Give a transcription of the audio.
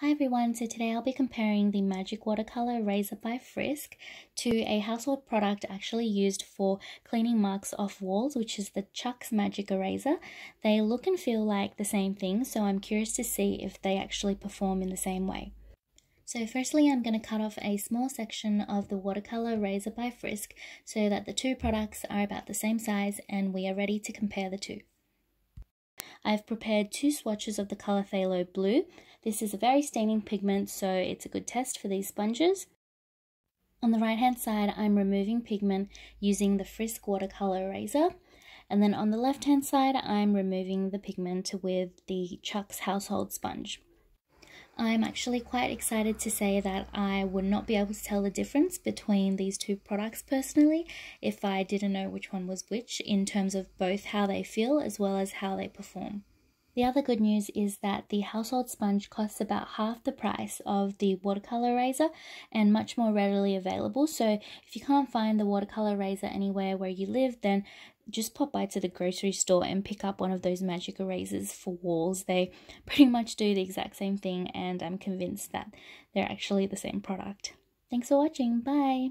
Hi everyone, so today I'll be comparing the Magic Watercolor Eraser by Frisk to a household product actually used for cleaning marks off walls, which is the Chux Magic Eraser. They look and feel like the same thing, so I'm curious to see if they actually perform in the same way. So firstly, I'm going to cut off a small section of the Watercolor Eraser by Frisk so that the two products are about the same size and we are ready to compare the two. I've prepared two swatches of the colour Phthalo Blue. This is a very staining pigment, so it's a good test for these sponges. On the right hand side, I'm removing pigment using the Frisk watercolour eraser. And then on the left hand side, I'm removing the pigment with the Chux Household Sponge. I'm actually quite excited to say that I would not be able to tell the difference between these two products personally if I didn't know which one was which in terms of both how they feel as well as how they perform. The other good news is that the household sponge costs about half the price of the watercolor eraser and much more readily available. So if you can't find the watercolor eraser anywhere where you live, then just pop by to the grocery store and pick up one of those magic erasers for walls. They pretty much do the exact same thing and I'm convinced that they're actually the same product. Thanks for watching. Bye!